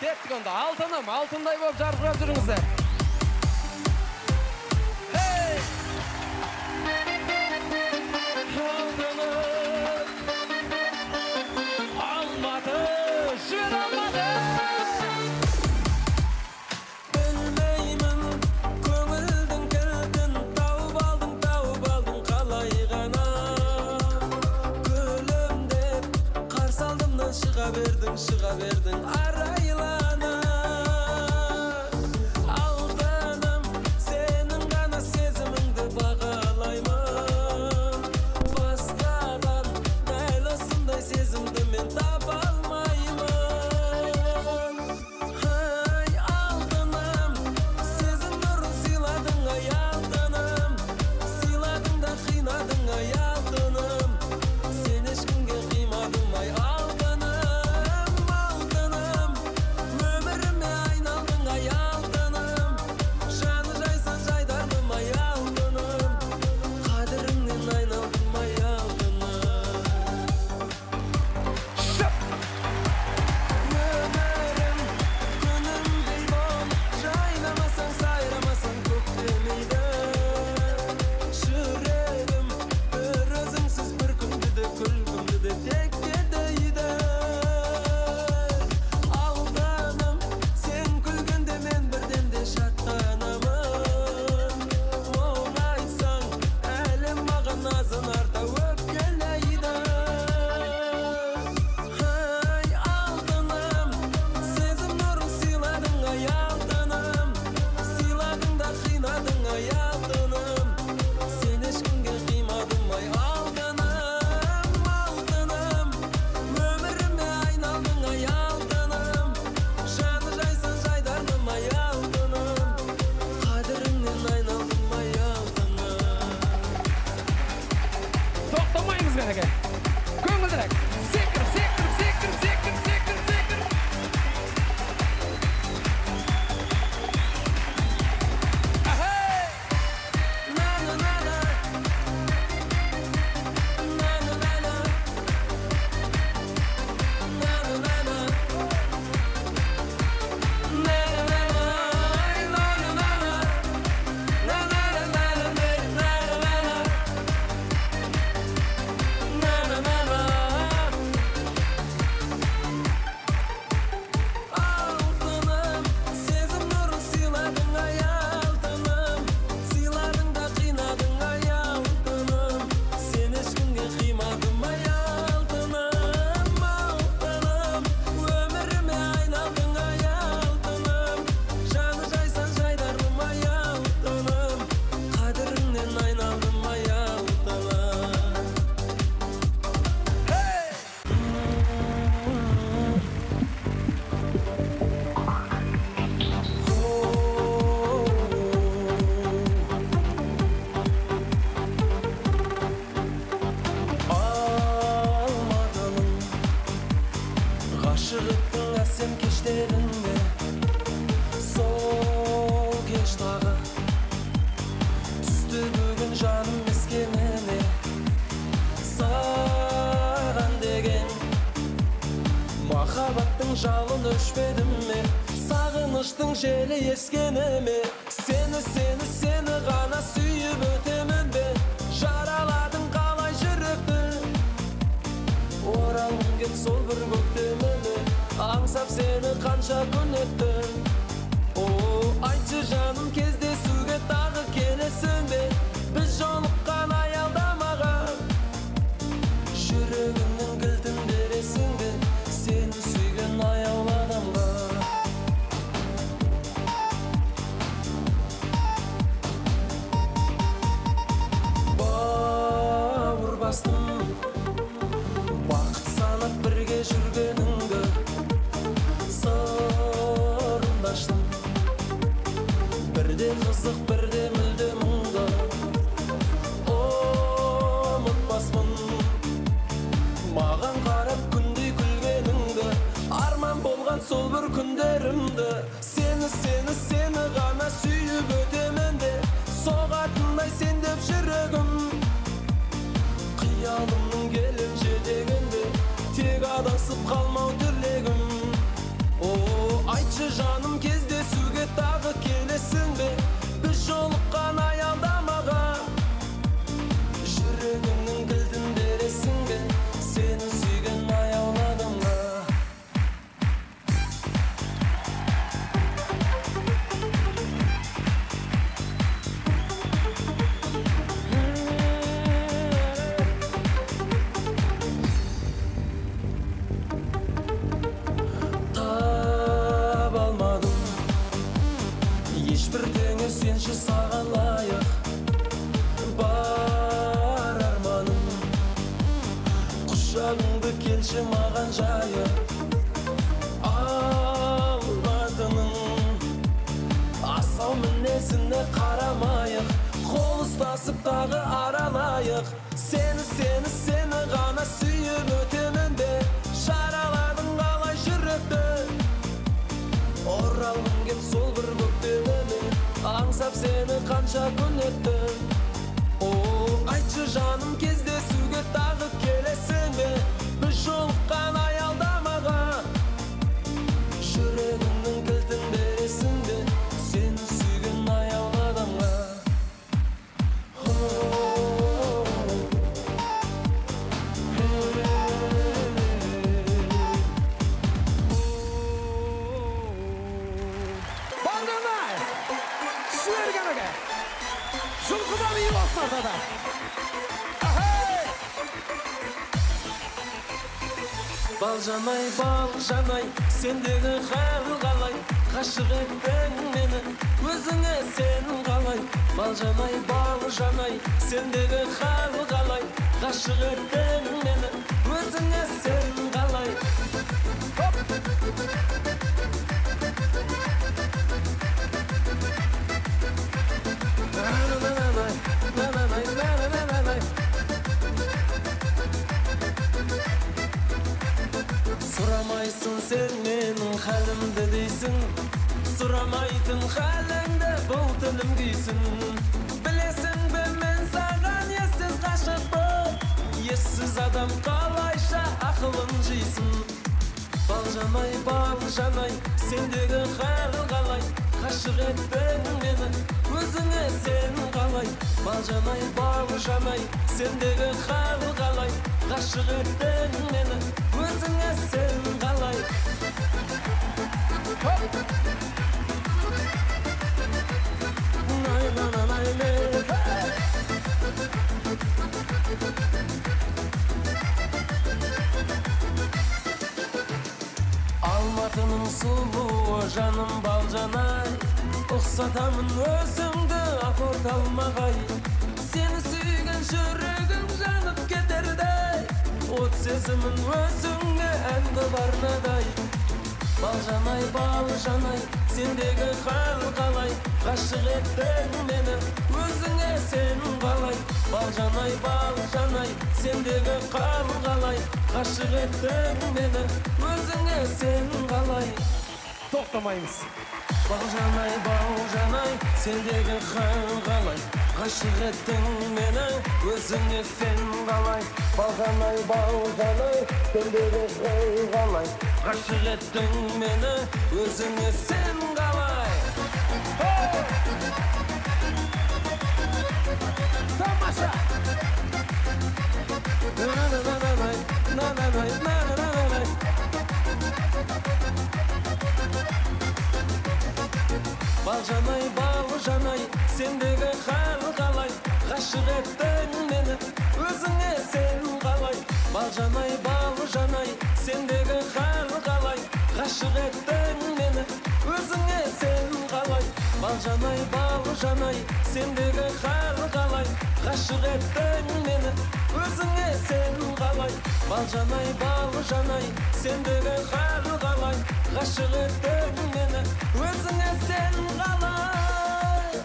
кеттік онда алтыным алтындай болып жарқырап жүріңіздер хей алтыным алматы жүре алмады білмеймін көңілдің кілтін тауып алдың тауып алдың қалай ғана күлімдеп қарсы алдымнан шыға бердің шыға бердің wszystko takie. Kłam na жалын өшпеді ме? Сағыныштың желі ескені ме? Сені сені сені ғана сүйіп өтемін бе? Жараладың қалай жүректі? Оралғым сол бір көктеміме аңсап сені қанша күн өтті? бірде мүлде мұңды ұмытпаспын маған қарап күндей күлгеніңді арман болған сол бір күндерімді. Сені сені сені ғана сүйіп өтемін де соғатындай сен деп жүрегім. Қиялымның келіп жетегінде тек адасып қалмау тілегім. О айтшы жаным келші маған жайып алматының асау мінезіне қарамайық. Қол ұстасып тағы аралайық. Сені сені сені ғана сүйіп өтемін де. Жараладың қалай жүректі? Оралғым кеп сол бір көктеміме аңсап сені қанша күн өтті. Балжанай балжанай сендегі хал қалай? Ғашық еттің мені өзіңе сен қалай? Балжанай балжанай сендегі хал қалай? Ғашық еттің мені өзіңе сен сен менің хәлімді дейсің. Сұрамайтын хәліңді бұл тілім күйсін білесің бе мен саған ессіз ғашықпын. Ессіз адам қалайша ақылын жейсің. Балжанай балжанай сендегі хәл қалай? Ғашық еттің мені. Өзіңе сен қалай? Балжанай балжанай сендегі хәл қалай? Ғашық еттің мені. Өзіңе сен қалай. Сұлуы жаным балжанай ұқсатамын өзіңді ақорт алмағай сені сүйген жүрегім жанып кетердей. От сезімін өзіңе ән қылып арнадай балжанай балжанай сендегі хал қалай? Ғашық еттің мені өзіңе сен қалай? Балжанай балжанай сендегі хал қалай? Ғашық еттің мені өзіңе сен қалай? Тоқтамаймыз. балжанай балжанай сендегі хал қалай? Ғашық еттің мені өзіңе сен қалай балжанай балжанай сендегі қалай ғашық еттің мені өзіңе сен балжанай балжанай сендегі хал қалай? Ғашық еттің мені өзіңе сен қалай. Балжанай балжанай сендегі хал қалай? Ғашық еттің мені өзіңе сен қалай. Балжанай балжанай сендегі хал қалай? Ғашық еттің мені өзіңе сен қалай. Балжанай балжанай сендегі хал қалай? ғашық еттің мені өзіңе сен қалай